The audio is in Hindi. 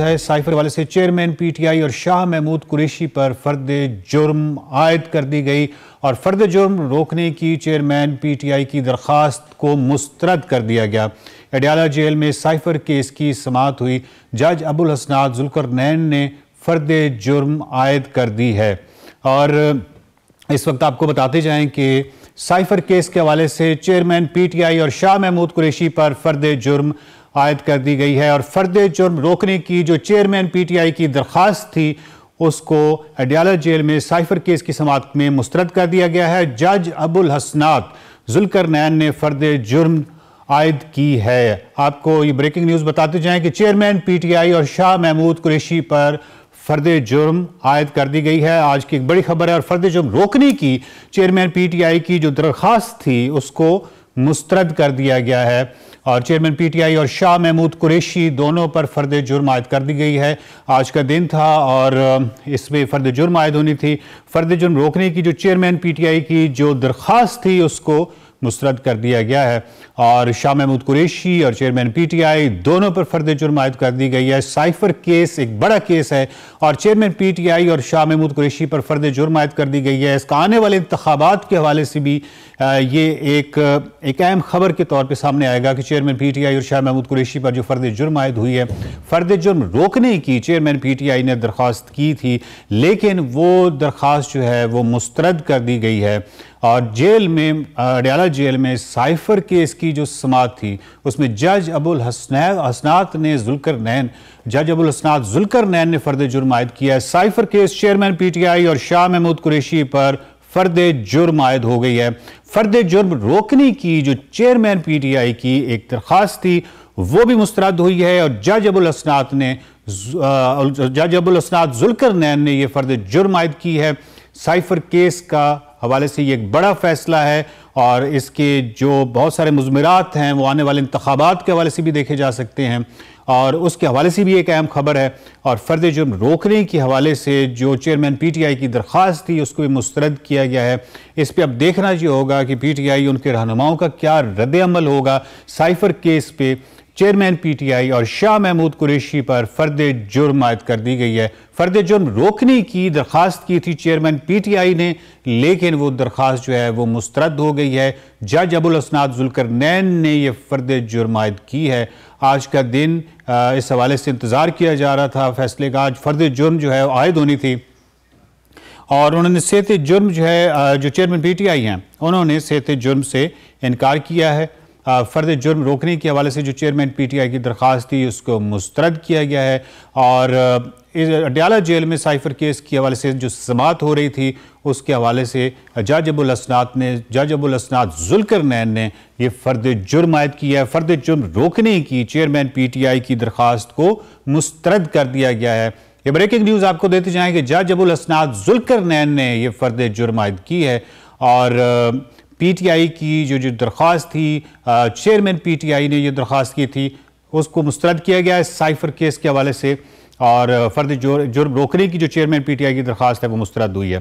साइफर वाले से चेयरमैन पीटीआई और शाह महमूद कुरेशी पर फर्द जुर्म आयद कर दी गई और फर्द जुर्म रोकने की चेयरमैन पीटीआई की दरखास्त को मुस्तरद कर दिया गया। अडियाला जेल में साइफर केस की समात हुई। जज अबुल हसनात जुलकर नैन ने फर्द जुर्म आयद कर दी है। और इस वक्त आपको बताते जाएँ कि साइफर केस के हवाले से चेयरमैन पीटीआई और शाह महमूद कुरेशी पर फर्द जुर्म आयद कर दी गई है और फर्द जुर्म रोकने की जो चेयरमैन पीटीआई की दरख्वास्त थी, उसको अडियाला जेल में साइफर केस की समात में मुस्तरद कर दिया गया है। जज अबुल हसनात जुलकर नैन ने फर्द जुर्म आयद की है। आपको ये ब्रेकिंग न्यूज़ बताते जाएँ कि चेयरमैन पीटीआई और शाह महमूद कुरेशी पर फर्द जुर्म आयद कर दी गई है। आज की एक बड़ी खबर है और फर्द जुर्म रोकने की चेयरमैन पीटीआई की जो दरख्वास्त थी, उसको मुस्तरद कर दिया गया है। और चेयरमैन पीटीआई और शाह महमूद कुरेशी दोनों पर फर्द जुर्म आयद कर दी गई है। आज का दिन था और इसमें फ़र्द जुर्म आयद होनी थी। फ़र्द जुर्म रोकने की जो चेयरमैन पीटीआई की जो दरख्वास्त थी, उसको मुस्तरद कर दिया गया है। और शाह महमूद कुरेशी और चेयरमैन पीटीआई दोनों पर फर्द जुर्म आयद कर दी गई है। साइफर केस एक बड़ा केस है और चेयरमैन पीटीआई और शाह महमूद कुरेशी पर फर्द जुर्म आयद कर दी गई है। इसका आने वाले इंतबात के हवाले से भी ये एक एक अहम खबर के तौर पर सामने आएगा कि चेयरमैन पीटीआई और शाह महमूद कुरेशी पर जो फर्द जुर्म आयद हुई है, फर्द जुर्म रोकने की चेयरमैन पीटीआई ने दरख्वास्त की थी, लेकिन वो दरख्वास्त जो है वो मुस्तरद कर दी गई है। और जेल में अडयाला जेल में साइफर केस की जो समात थी, उसमें जज अबुल हसनैन हसनात ने जुलकर नैन, जज अबुल हसनात जुलकर नैन ने फर्द जुर्म आयद किया है। साइफर केस चेयरमैन पीटीआई और शाह महमूद कुरेशी पर फर्द जुर्म आयद हो गई है। फर्द जुर्म रोकने की जो चेयरमैन पीटीआई की एक दरख्वास्त थी, वो भी मुस्तरद हुई है और जज अबुल हसनात ने जज अबुल हसनात जुलकर नैन ने यह फर्द जुर्म आयद की है। साइफर केस का हवाले से ये एक बड़ा फैसला है और इसके जो बहुत सारे मजमरात हैं, वो आने वाले इंतबात के हवाले से भी देखे जा सकते हैं और उसके हवाले से भी एक अहम खबर है और फ़र्द जुर्म रोकने के हवाले से जो चेयरमैन पी टी आई की दरख्वास्त थी, उसको भी मुस्तरद किया गया है। इस पर अब देखना ये होगा कि पी टी आई उनके रहनुमाओं का क्या रद्द अमल होगा। साइफर केस पे चेयरमैन पीटीआई और शाह महमूद कुरेशी पर फर्द जुर्म आयद कर दी गई है। फर्द जुर्म रोकने की दरख्वास्त की थी चेयरमैन पीटीआई ने, लेकिन वो दरख्वास्त जो है वो मुस्तरद हो गई है। जज अबुल असनाद जुलकर नैन ने यह फर्द जुर्म आयद की है। आज का दिन इस हवाले से इंतज़ार किया जा रहा था। फैसले का आज फर्द जुर्म जो है आयद होनी थी। और उन्होंने सेहत जुर्म जो है जो चेयरमैन पी टी आई हैं, उन्होंने सेहत जुर्म से इनकार किया है। फ़र्द जुर्म रोकने के हवाले से जो चेयरमैन पीटीआई की दरख्वास्त थी, उसको मुस्तरद किया गया है। और अडियाला जेल में साइफर केस के हवाले से जो समात हो रही थी, उसके हवाले से जज अबुल असनात ने, जज अबुल असनात जुलकर नैन ने यह फ़र्द जुर्म आयद किया है। फ़र्द जुर्म रोकने की चेयरमैन पीटीआई की दरख्वास्त को मुस्तरद कर दिया गया है। ये ब्रेकिंग न्यूज़ आपको देते जाएँ कि जज अबुल असनात जुलकर नैन ने यह फ़र्द जुर्म आयद की है। और पीटीआई की जो जो दरख्वास्त थी चेयरमैन पीटीआई ने ये दरख्वास्त की थी, उसको मुस्तरद किया गया है साइफर केस के हवाले से और फर्द जुर्म रोकने की जो चेयरमैन पीटीआई की दरख्वास्त है वो मुस्तरद हुई है।